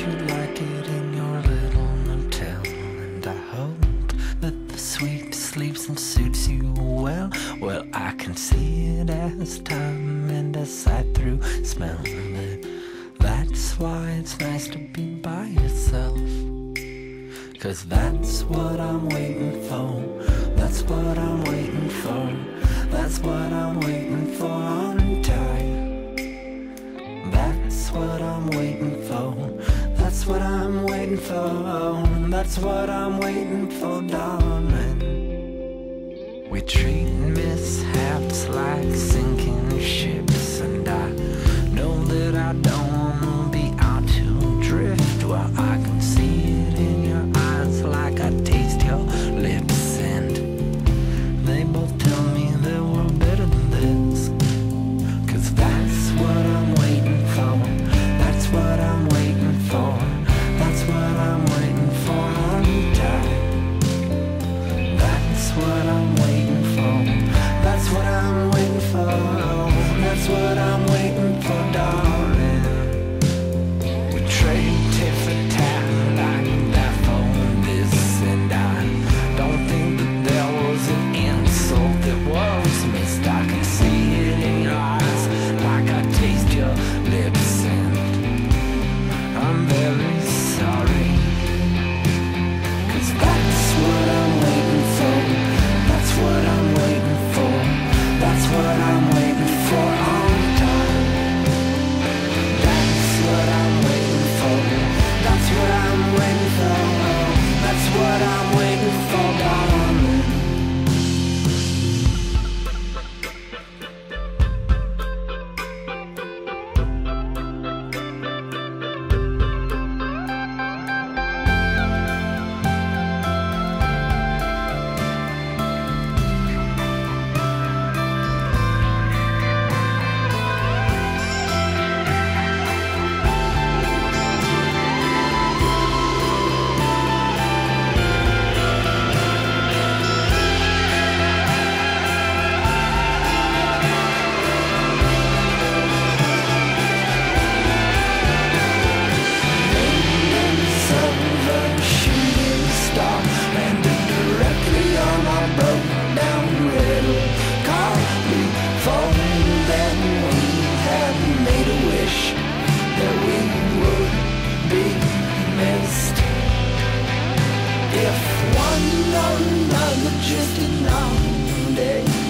you like it in your little motel. And I hope that the sweep sleeps and suits you well. Well, I can see it as time and as sight through smell. That's why it's nice to be by yourself. Cause that's what I'm waiting for. That's what I'm waiting for. That's what I'm waiting for on time. That's what I'm waiting for. That's what I'm waiting for. That's what I'm waiting for, darling. We treat mishaps like sinking ships. we're drifting on, day. Eh?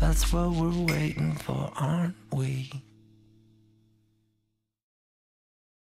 That's what we're waiting for, aren't we?